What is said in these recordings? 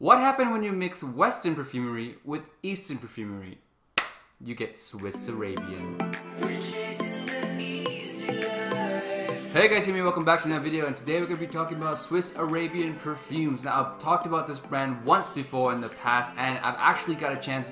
What happened when you mix Western perfumery with Eastern perfumery? You get Swiss Arabian. Hey guys, me. welcome back to another video and today we're going to be talking about Swiss Arabian perfumes. Now I've talked about this brand once before in the past and I've actually got a chance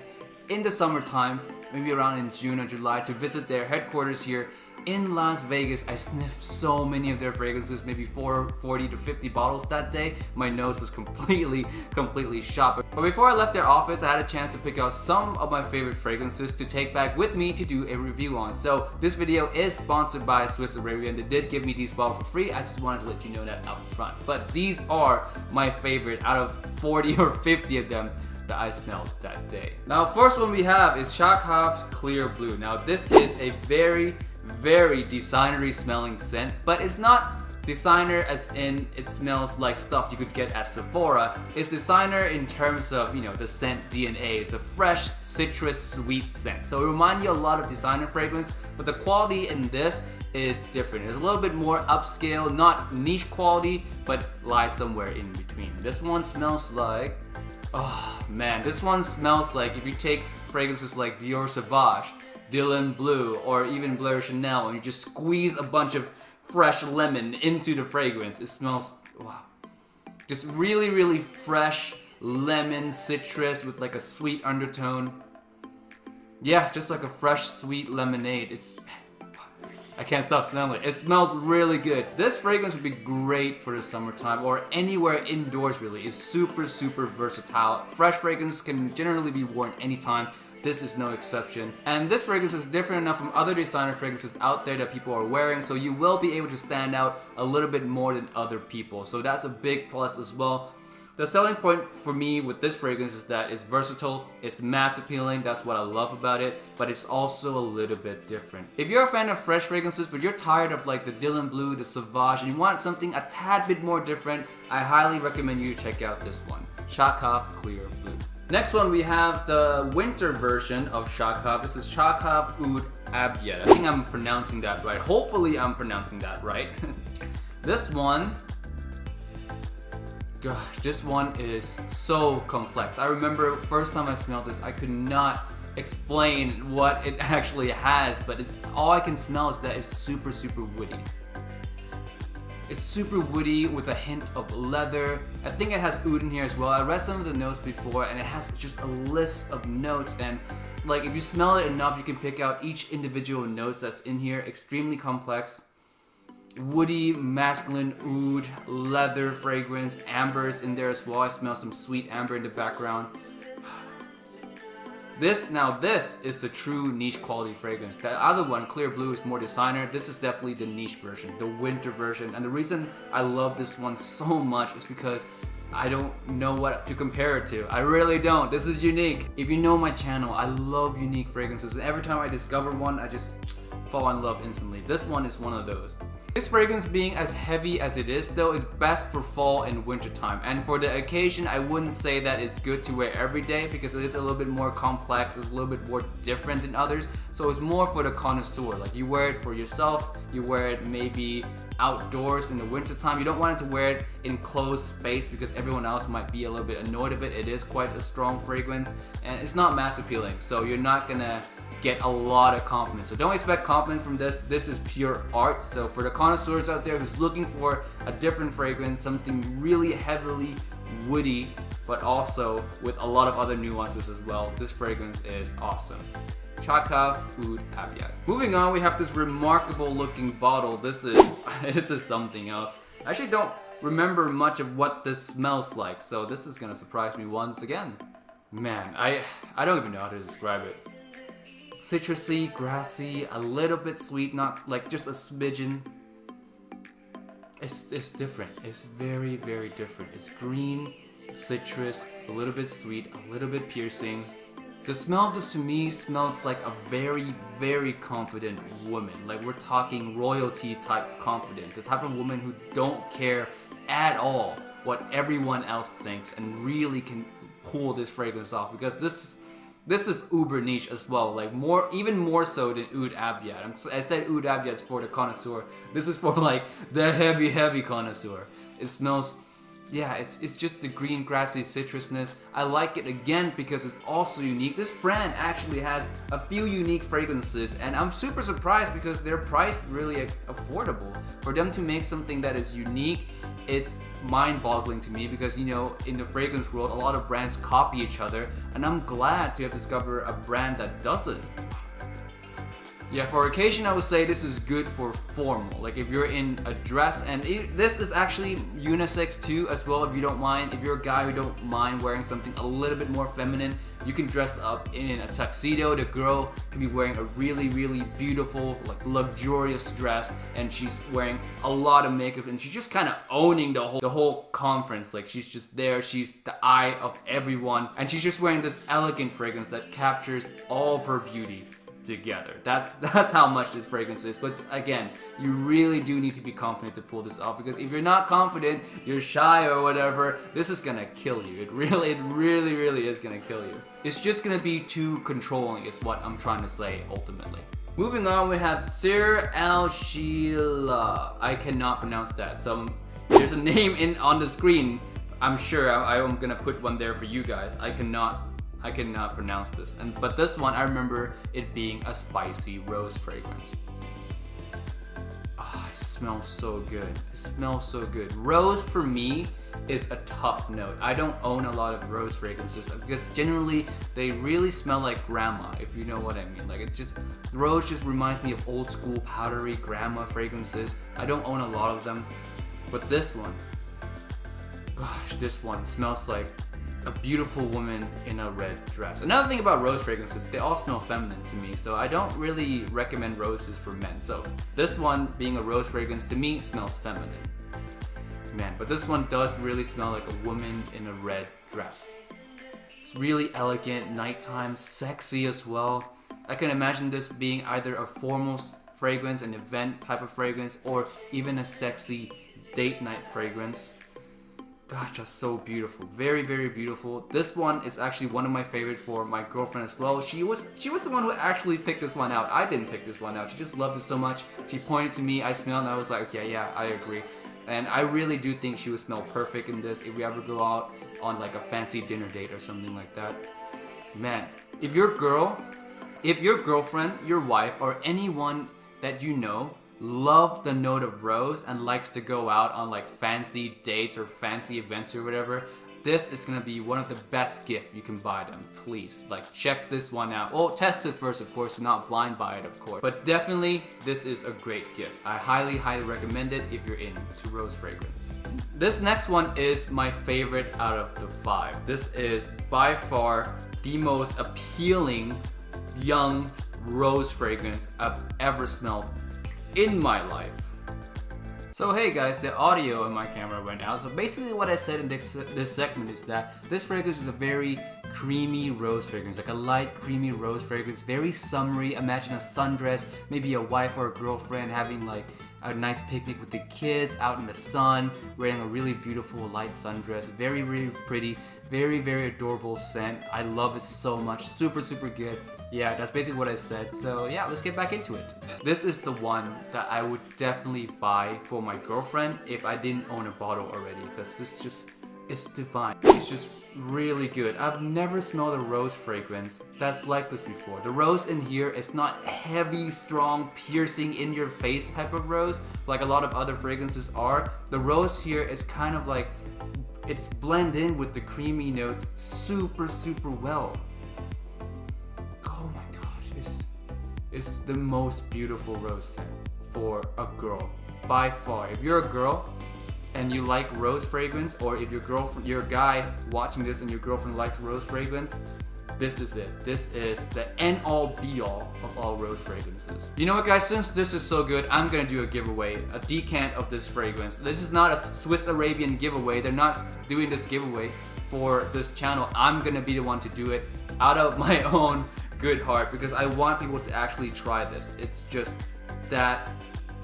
in the summertime, maybe around in June or July, to visit their headquarters here in Las Vegas. I sniffed so many of their fragrances, maybe 40 to 50 bottles that day. My nose was completely, completely shot. But before I left their office, I had a chance to pick out some of my favorite fragrances to take back with me to do a review on. So this video is sponsored by Swiss Arabian. They did give me these bottles for free. I just wanted to let you know that up front. But these are my favorite out of 40 or 50 of them that I smelled that day. Now first one we have is Shaghaf's Clear Blue. Now this is a very very designery smelling scent, but it's not designer as in it smells like stuff you could get at Sephora. It's designer in terms of, you know, the scent DNA. It's a fresh, citrus, sweet scent. So it reminds you a lot of designer fragrance, but the quality in this is different. It's a little bit more upscale, not niche quality, but lies somewhere in between. This one smells like, oh man, this one smells like if you take fragrances like Dior Sauvage Dylan Blue or even Blair Chanel and you just squeeze a bunch of fresh lemon into the fragrance. It smells, wow. Just really, really fresh lemon citrus with like a sweet undertone. Yeah, just like a fresh sweet lemonade. It's I can't stop smelling it. It smells really good. This fragrance would be great for the summertime or anywhere indoors really. It's super, super versatile. Fresh fragrance can generally be worn anytime. This is no exception. And this fragrance is different enough from other designer fragrances out there that people are wearing, so you will be able to stand out a little bit more than other people. So that's a big plus as well. The selling point for me with this fragrance is that it's versatile, it's mass appealing, that's what I love about it, but it's also a little bit different. If you're a fan of fresh fragrances, but you're tired of like the Dylan Blue, the Sauvage, and you want something a tad bit more different, I highly recommend you check out this one. Shaghaf Clear Blue. Next one we have the winter version of Shaghaf. This is Shaghaf Oud Abyad. I think I'm pronouncing that right. Hopefully I'm pronouncing that right. this one Gosh, this one is so complex. I remember first time I smelled this, I could not explain what it actually has, but all I can smell is that it's super, super woody. It's super woody with a hint of leather. I think it has oud in here as well. I read some of the notes before and it has just a list of notes and like if you smell it enough, you can pick out each individual notes that's in here. Extremely complex woody, masculine oud, leather fragrance, ambers in there as well. I smell some sweet amber in the background. This, now this is the true niche quality fragrance. The other one, Clear Blue, is more designer. This is definitely the niche version, the winter version. And the reason I love this one so much is because I don't know what to compare it to. I really don't. This is unique. If you know my channel, I love unique fragrances. And every time I discover one, I just fall in love instantly. This one is one of those. This fragrance being as heavy as it is though is best for fall and winter time and for the occasion I wouldn't say that it's good to wear every day because it is a little bit more complex, it's a little bit more different than others so it's more for the connoisseur like you wear it for yourself, you wear it maybe outdoors in the winter time. You don't want it to wear it in closed space because everyone else might be a little bit annoyed of it. It is quite a strong fragrance and it's not mass appealing so you're not gonna get a lot of compliments. So don't expect compliments from this. This is pure art. So for the connoisseurs out there who's looking for a different fragrance, something really heavily woody, but also with a lot of other nuances as well, this fragrance is awesome. Shaghaf Oud Abyad. Moving on, we have this remarkable looking bottle. This is, this is something else. I actually don't remember much of what this smells like, so this is gonna surprise me once again. Man, I, I don't even know how to describe it citrusy, grassy, a little bit sweet, not like just a smidgen. It's, it's different. It's very, very different. It's green, citrus, a little bit sweet, a little bit piercing. The smell of this to me smells like a very, very confident woman. Like we're talking royalty type confident. The type of woman who don't care at all what everyone else thinks and really can pull this fragrance off because this this is uber niche as well, like more, even more so than Oud Abyad. I said Oud Abyad for the connoisseur. This is for like the heavy, heavy connoisseur. It smells yeah, it's, it's just the green grassy citrusness. I like it again because it's also unique. This brand actually has a few unique fragrances and I'm super surprised because they're priced really affordable. For them to make something that is unique, it's mind-boggling to me because you know in the fragrance world a lot of brands copy each other and I'm glad to have discovered a brand that doesn't. Yeah, for occasion I would say this is good for formal. Like if you're in a dress and it, this is actually unisex too as well if you don't mind. If you're a guy who don't mind wearing something a little bit more feminine, you can dress up in a tuxedo. The girl can be wearing a really, really beautiful, like luxurious dress and she's wearing a lot of makeup and she's just kind of owning the whole, the whole conference. Like she's just there, she's the eye of everyone and she's just wearing this elegant fragrance that captures all of her beauty together. That's that's how much this fragrance is. But again, you really do need to be confident to pull this off because if you're not confident, you're shy or whatever, this is gonna kill you. It really, it really, really is gonna kill you. It's just gonna be too controlling is what I'm trying to say ultimately. Moving on, we have Sir Al Sheila. I cannot pronounce that. So there's a name in on the screen. I'm sure I, I'm gonna put one there for you guys. I cannot I cannot pronounce this. And but this one I remember it being a spicy rose fragrance. Oh, it smells so good. It smells so good. Rose for me is a tough note. I don't own a lot of rose fragrances because generally they really smell like grandma, if you know what I mean. Like it just, rose just reminds me of old school powdery grandma fragrances. I don't own a lot of them, but this one, gosh, this one smells like a beautiful woman in a red dress. Another thing about rose fragrances, they all smell feminine to me, so I don't really recommend roses for men. So this one, being a rose fragrance, to me smells feminine. Man, but this one does really smell like a woman in a red dress. It's really elegant, nighttime, sexy as well. I can imagine this being either a formal fragrance, an event type of fragrance, or even a sexy date night fragrance. Gosh, that's so beautiful. Very, very beautiful. This one is actually one of my favorite for my girlfriend as well. She was she was the one who actually picked this one out. I didn't pick this one out. She just loved it so much. She pointed to me, I smelled, and I was like, okay, yeah, I agree. And I really do think she would smell perfect in this if we ever go out on like a fancy dinner date or something like that. Man, if your girl, if your girlfriend, your wife, or anyone that you know love the note of rose and likes to go out on like fancy dates or fancy events or whatever, this is gonna be one of the best gifts you can buy them. Please, like check this one out. Well, test it first, of course, not blind buy it, of course. But definitely, this is a great gift. I highly, highly recommend it if you're into rose fragrance. This next one is my favorite out of the five. This is by far the most appealing young rose fragrance I've ever smelled in my life. So hey guys, the audio in my camera went out. So basically what I said in this, this segment is that this fragrance is a very creamy rose fragrance, like a light creamy rose fragrance, very summery. Imagine a sundress, maybe a wife or a girlfriend having like a nice picnic with the kids out in the sun, wearing a really beautiful light sundress. Very, very pretty, very, very adorable scent. I love it so much. Super, super good. Yeah, that's basically what I said. So yeah, let's get back into it. This is the one that I would definitely buy for my girlfriend if I didn't own a bottle already because this just it's divine. It's just really good. I've never smelled a rose fragrance that's like this before. The rose in here is not heavy, strong, piercing in your face type of rose like a lot of other fragrances are. The rose here is kind of like it's blend in with the creamy notes super, super well. Oh my gosh, it's, it's the most beautiful rose scent for a girl, by far. If you're a girl and you like rose fragrance, or if your girlfriend, you're guy watching this and your girlfriend likes rose fragrance, this is it. This is the end all be all of all rose fragrances. You know what guys, since this is so good, I'm gonna do a giveaway, a decant of this fragrance. This is not a Swiss Arabian giveaway. They're not doing this giveaway for this channel. I'm gonna be the one to do it out of my own good heart because I want people to actually try this. It's just that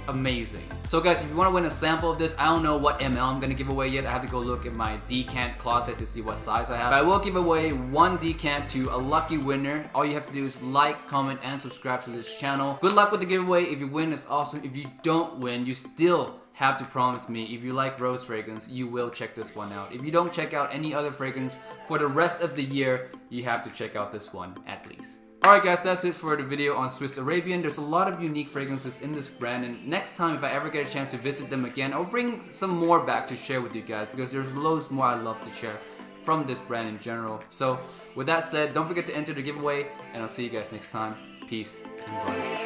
amazing. So guys, if you want to win a sample of this, I don't know what ml I'm going to give away yet. I have to go look in my decant closet to see what size I have. But I will give away one decant to a lucky winner. All you have to do is like, comment, and subscribe to this channel. Good luck with the giveaway. If you win, it's awesome. If you don't win, you still have to promise me if you like rose fragrance, you will check this one out. If you don't check out any other fragrance for the rest of the year, you have to check out this one at least. Alright guys, that's it for the video on Swiss Arabian. There's a lot of unique fragrances in this brand and next time if I ever get a chance to visit them again, I'll bring some more back to share with you guys because there's loads more I love to share from this brand in general. So with that said, don't forget to enter the giveaway and I'll see you guys next time. Peace and bye.